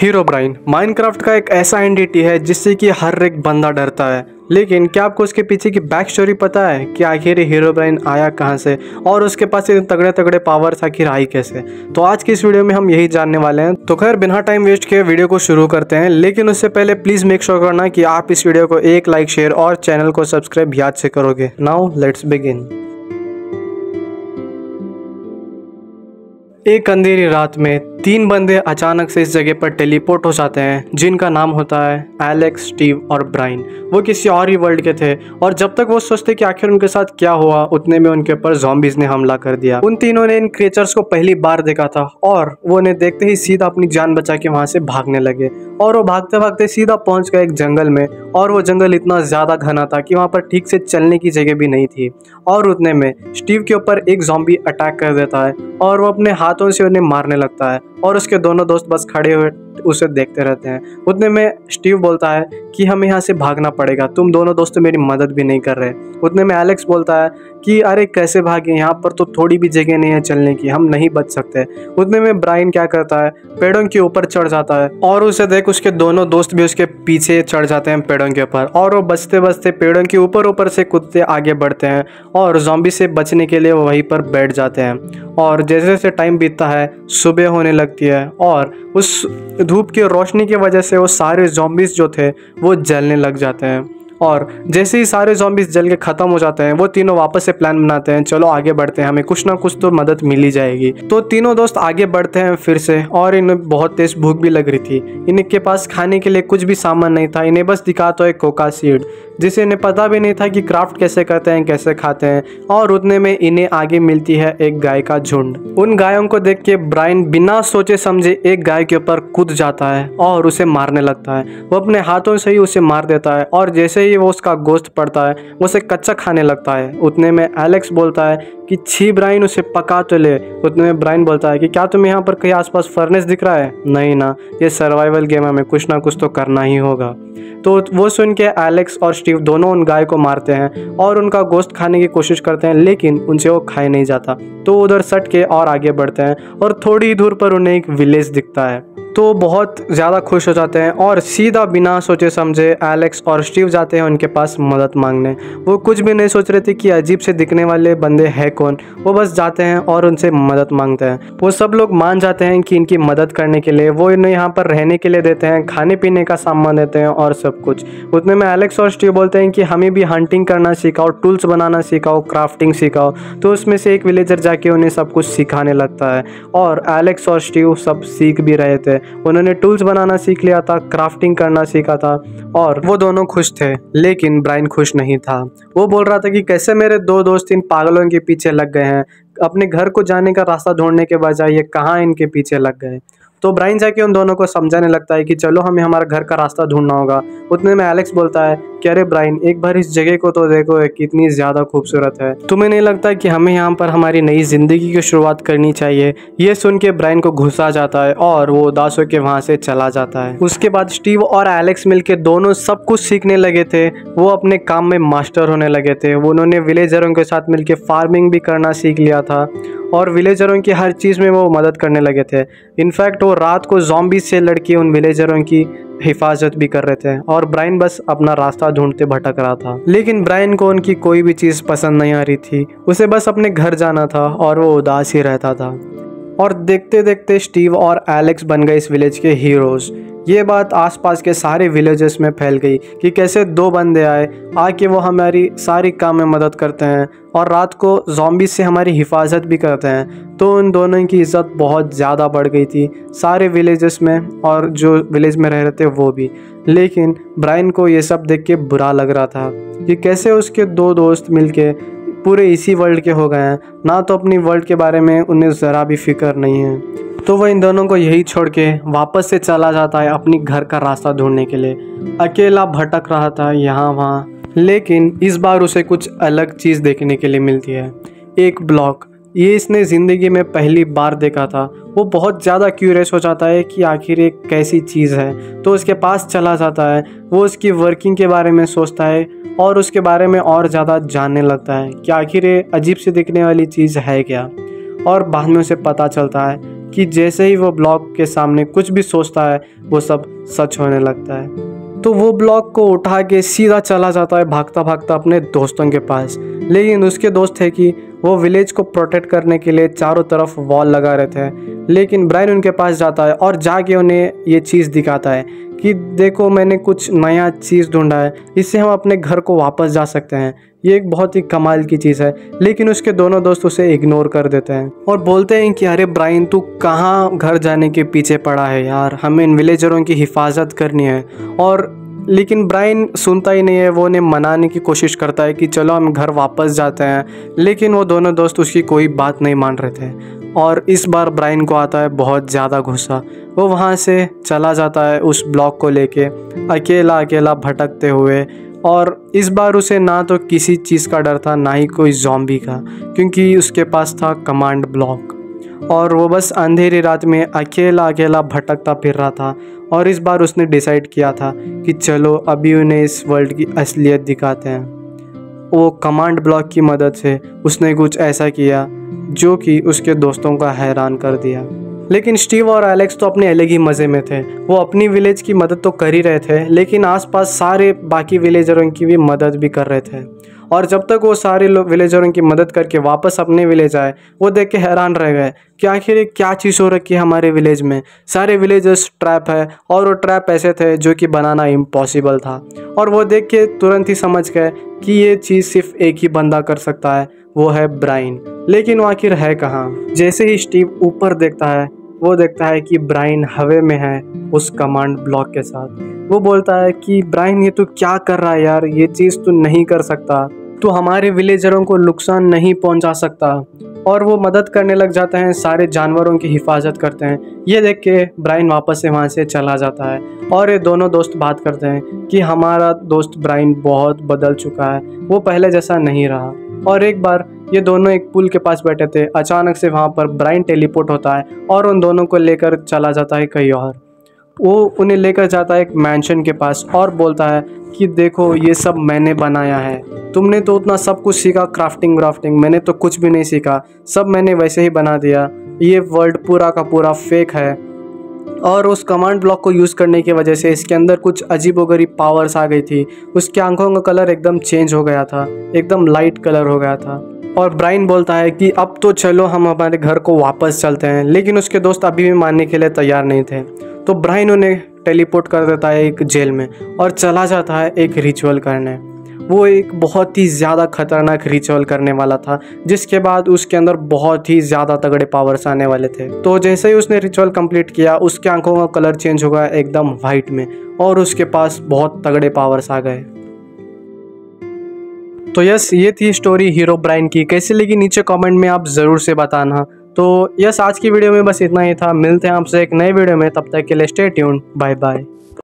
Hero Bryan, Minecraft का एक ऐसा एंटिटी है जिससे कि हर एक बंदा डरता है। लेकिन क्या आपको उसके पीछे की बैक स्टोरी पता है कि आखिर हीरो ब्राइन आया कहाँ से? और उसके पास इतने तगड़े तगड़े पावर्स आखिर आई कैसे? तो आज की इस वीडियो में हम यही जानने वाले हैं। तो खैर, बिना टाइम वेस्ट किए वीडियो को शुरू करते हैं। लेकिन उससे पहले प्लीज़ मेक श्योर करना कि आप इस वीडियो को एक लाइक शेयर और चैनल को सब्सक्राइब याद से करोगे। नाउ लेट्स बिगिन एक अंधेरी रात में तीन बंदे अचानक से इस जगह पर टेलीपोर्ट हो जाते हैं, जिनका नाम होता है एलेक्स स्टीव और ब्राइन वो किसी और ही वर्ल्ड के थे, और जब तक वो सोचते कि आखिर उनके साथ क्या हुआ, उतने में उनके ऊपर जॉम्बीज ने हमला कर दिया। उन तीनों ने इन क्रिएचर्स को पहली बार देखा था, और वो उन्हें देखते ही सीधा अपनी जान बचा के वहाँ से भागने लगे। और वो भागते भागते सीधा पहुँच गए एक जंगल में, और वो जंगल इतना ज़्यादा घना था कि वहाँ पर ठीक से चलने की जगह भी नहीं थी। और उतने में स्टीव के ऊपर एक जॉम्बी अटैक कर देता है, और वो अपने हाथों से उन्हें मारने लगता है। और उसके दोनों दोस्त बस खड़े हुए उसे देखते रहते हैं। उतने में स्टीव बोलता है कि हमें यहाँ से भागना पड़ेगा। तुम दोनों दोस्त मेरी मदद भी नहीं कर रहे। उतने में एलेक्स बोलता है कि अरे कैसे भागे? यहाँ पर तो थोड़ी भी जगह नहीं है चलने की। हम नहीं बच सकते। उतने में ब्राइन क्या करता है? पेड़ों के ऊपर चढ़ जाता है और उसे देख उसके दोनों दोस्त भी उसके पीछे चढ़ जाते हैं पेड़ों के ऊपर। और वो बचते बचते पेड़ों के ऊपर ऊपर से कुत्ते आगे बढ़ते हैं और जॉम्बी से बचने के लिए वहीं पर बैठ जाते हैं। और जैसे जैसे टाइम बीतता है, सुबह होने लगती है और उस धूप की रोशनी की वजह से वो सारे जॉम्बिस जो थे, वो जलने लग जाते हैं। और जैसे ही सारे जॉम्बिस जल के ख़त्म हो जाते हैं, वो तीनों वापस से प्लान बनाते हैं, चलो आगे बढ़ते हैं, हमें कुछ ना कुछ तो मदद मिल ही जाएगी। तो तीनों दोस्त आगे बढ़ते हैं फिर से, और इन्हें बहुत तेज भूख भी लग रही थी। इनके पास खाने के लिए कुछ भी सामान नहीं था, इन्हें बस दिखा तो एक कोका सीड जिसे इन्हें पता भी नहीं था कि क्राफ्ट कैसे करते हैं, कैसे खाते हैं, और उतने में इन्हें आगे मिलती है एक गाय का झुंड। उन गायों को देख के ब्राइन बिना सोचे समझे एक गाय के ऊपर कूद जाता है और उसे मारने लगता है। वो अपने हाथों से ही उसे मार देता है, और जैसे ही वो उसका गोश्त पड़ता है, वो उसे कच्चा खाने लगता है। उतने में एलेक्स बोलता है कि, छी ब्राइन, उसे पका तो ले। उतने में ब्राइन बोलता है कि, क्या तुम्हें यहाँ पर कहीं आसपास फर्नेस दिख रहा है? नहीं ना, ये सर्वाइवल गेम है, हमें कुछ ना कुछ तो करना ही होगा। तो वो सुन के एलेक्स और स्टीव दोनों उन गाय को मारते हैं और उनका गोश्त खाने की कोशिश करते हैं, लेकिन उनसे वो खाए नहीं जाता। तो उधर सट के और आगे बढ़ते हैं और थोड़ी दूर पर उन्हें एक विलेज दिखता है। तो बहुत ज़्यादा खुश हो जाते हैं और सीधा बिना सोचे समझे एलेक्स और स्टीव जाते हैं उनके पास मदद मांगने। वो कुछ भी नहीं सोच रहे थे कि अजीब से दिखने वाले बंदे हैं कौन। वो बस जाते हैं और उनसे मदद मांगते हैं। वो सब लोग मान जाते हैं कि इनकी मदद करने के लिए। वो इन्हें यहाँ पर रहने के लिए देते हैं खाने पीने का सामान देते हैं और सब कुछ। उतने में एलेक्स और स्टीव बोलते हैं कि हमें भी हंटिंग करना सिखाओ टूल्स बनाना सिखाओ क्राफ्टिंग सिखाओ। तो उसमें से एक विलेजर जाके उन्हें सब कुछ सिखाने लगता है और एलेक्स और स्टीव सब सीख भी रहे थे। उन्होंने टूल्स बनाना सीख लिया था क्राफ्टिंग करना सीखा था और वो दोनों खुश थे, लेकिन ब्राइन खुश नहीं था। वो बोल रहा था कि कैसे मेरे दो दोस्त इन पागलों के पीछे लग गए हैं? अपने घर को जाने का रास्ता ढूँढने के बजाय ये कहाँ इनके पीछे लग गए? तो ब्राइन जाके उन दोनों को समझाने लगता है कि चलो हमें हमारा घर का रास्ता ढूंढना होगा। उतने में एलेक्स बोलता है कि अरे ब्राइन, एक बार इस जगह को तो देखो कितनी ज़्यादा खूबसूरत है। तुम्हें नहीं लगता कि हमें यहाँ पर हमारी नई ज़िंदगी की शुरुआत करनी चाहिए? ये सुन के ब्राइन को घुसा जाता है और वो उदास होकर वहाँ से चला जाता है। उसके बाद स्टीव और एलेक्स मिलके दोनों सब कुछ सीखने लगे थे। वो अपने काम में मास्टर होने लगे थे। उन्होंने विलेजरों के साथ मिलके फ़ार्मिंग भी करना सीख लिया था और विलेजरों की हर चीज़ में वो मदद करने लगे थे। इनफैक्ट वो रात को जॉम्बी से लड़के उन विलेजरों की हिफाजत भी कर रहे थे और ब्राइन बस अपना रास्ता ढूंढते भटक रहा था। लेकिन ब्राइन को उनकी कोई भी चीज़ पसंद नहीं आ रही थी। उसे बस अपने घर जाना था और वो उदास ही रहता था। और देखते देखते स्टीव और एलेक्स बन गए इस विलेज के हीरोज़। ये बात आसपास के सारे विलेजेस में फैल गई कि कैसे दो बंदे आए, आके वो हमारी सारी काम में मदद करते हैं और रात को जॉम्बी से हमारी हिफाजत भी करते हैं। तो उन दोनों की इज़्ज़त बहुत ज़्यादा बढ़ गई थी, सारे विलेजेस में और जो विलेज में रह रहे थे वो भी। लेकिन ब्राइन को ये सब देख के बुरा लग रहा था कि कैसे उसके दो दोस्त मिलके पूरे इसी वर्ल्ड के हो गए हैं। ना तो अपनी वर्ल्ड के बारे में उन्हें ज़रा भी फ़िक्र नहीं है। तो वह इन दोनों को यही छोड़ के वापस से चला जाता है अपनी घर का रास्ता ढूँढने के लिए। अकेला भटक रहा था यहाँ वहाँ, लेकिन इस बार उसे कुछ अलग चीज़ देखने के लिए मिलती है। एक ब्लॉक। ये इसने ज़िंदगी में पहली बार देखा था। वो बहुत ज़्यादा क्यूरियस हो जाता है कि आखिर एक कैसी चीज़ है। तो उसके पास चला जाता है। वो उसकी वर्किंग के बारे में सोचता है और उसके बारे में और ज़्यादा जानने लगता है कि आखिर ये अजीब से दिखने वाली चीज़ है क्या? और बाद में उसे पता चलता है कि जैसे ही वो ब्लॉक के सामने कुछ भी सोचता है, वो सब सच होने लगता है। तो वो ब्लॉक को उठा के सीधा चला जाता है भागता भागता अपने दोस्तों के पास। लेकिन उसके दोस्त है कि वो विलेज को प्रोटेक्ट करने के लिए चारों तरफ़ वॉल लगा रहे थे। लेकिन ब्राइन उनके पास जाता है और जाके उन्हें ये चीज़ दिखाता है कि देखो मैंने कुछ नया चीज़ ढूंढा है, इससे हम अपने घर को वापस जा सकते हैं। ये एक बहुत ही कमाल की चीज़ है। लेकिन उसके दोनों दोस्त उसे इग्नोर कर देते हैं और बोलते हैं कि, अरे ब्राइन, तू कहाँ घर जाने के पीछे पड़ा है यार? हमें इन विलेजरों की हिफाजत करनी है। और लेकिन ब्राइन सुनता ही नहीं है, वो उन्हें मनाने की कोशिश करता है कि, चलो, हम घर वापस जाते हैं। लेकिन वो दोनों दोस्त उसकी कोई बात नहीं मान रहे थे। और इस बार ब्राइन को आता है बहुत ज़्यादा गुस्सा। वो वहाँ से चला जाता है उस ब्लॉक को लेके अकेला अकेला भटकते हुए। और इस बार उसे ना तो किसी चीज़ का डर था, ना ही कोई जॉम्बी का, क्योंकि उसके पास था कमांड ब्लॉक और वो बस अंधेरी रात में अकेला अकेला भटकता फिर रहा था और इस बार उसने डिसाइड किया था कि चलो, अभी उन्हें इस वर्ल्ड की असलियत दिखाते हैं। वो कमांड ब्लॉक की मदद से उसने कुछ ऐसा किया, जो कि उसके दोस्तों का हैरान कर दिया। लेकिन स्टीव और एलेक्स तो अपने अलग ही मज़े में थे। वो अपनी विलेज की मदद तो कर ही रहे थे, लेकिन आसपास सारे बाकी विलेजरों की भी मदद भी कर रहे थे। और जब तक वो सारे लोग विलेजरों की मदद करके वापस अपने विलेज आए, वो देख के हैरान रह गए कि आखिर क्या चीज़ हो रखी है हमारे विलेज में। सारे विलेजर्स ट्रैप है और वो ट्रैप ऐसे थे जो कि बनाना इम्पॉसिबल था। और वो देख के तुरंत ही समझ गए कि ये चीज़ सिर्फ़ एक ही बंदा कर सकता है, वो है ब्राइन। लेकिन वो आखिर है कहाँ? जैसे ही स्टीव ऊपर देखता है वो देखता है कि ब्राइन हवे में है उस कमांड ब्लॉक के साथ। वो बोलता है कि, ब्राइन, ये तू क्या कर रहा है यार? ये चीज़ तू नहीं कर सकता। तू हमारे विलेजरों को नुकसान नहीं पहुँचा सकता। और वो मदद करने लग जाते हैं, सारे जानवरों की हिफाजत करते हैं। ये देख के ब्राइन वापस से वहाँ से चला जाता है और ये दोनों दोस्त बात करते हैं कि, हमारा दोस्त ब्राइन बहुत बदल चुका है। वो पहले जैसा नहीं रहा। और एक बार ये दोनों एक पुल के पास बैठे थे। अचानक से वहाँ पर ब्राइन टेलीपोर्ट होता है और उन दोनों को लेकर चला जाता है कहीं और। वो उन्हें लेकर जाता है एक मैंशन के पास और बोलता है कि देखो, ये सब मैंने बनाया है। तुमने तो उतना सब कुछ सीखा क्राफ्टिंग व्राफ्टिंग मैंने तो कुछ भी नहीं सीखा। सब मैंने वैसे ही बना दिया। ये वर्ल्ड पूरा का पूरा फेक है। और उस कमांड ब्लॉक को यूज़ करने की वजह से इसके अंदर कुछ अजीब वगरीब पावर्स आ गई थी। उसके आँखों का कलर एकदम चेंज हो गया था, एकदम लाइट कलर हो गया था। और ब्राइन बोलता है कि अब तो चलो हम हमारे घर को वापस चलते हैं, लेकिन उसके दोस्त अभी भी मानने के लिए तैयार नहीं थे। तो ब्राइन उन्हें टेलीपोर्ट कर देता है एक जेल में और चला जाता है एक रिचुअल करने। वो एक बहुत ही ज़्यादा खतरनाक रिचुअल करने वाला था, जिसके बाद उसके अंदर बहुत ही ज़्यादा तगड़े पावर्स आने वाले थे। तो जैसे ही उसने रिचुअल कंप्लीट किया, उसके आँखों का कलर चेंज हो गया एकदम वाइट में, और उसके पास बहुत तगड़े पावर्स आ गए। तो यस, ये थी स्टोरी हीरो ब्राइन की। कैसी लगी नीचे कमेंट में आप ज़रूर से बताना। तो यस, आज की वीडियो में बस इतना ही था। मिलते हैं आपसे एक नए वीडियो में। तब तक के लिए स्टे ट्यून बाय बाय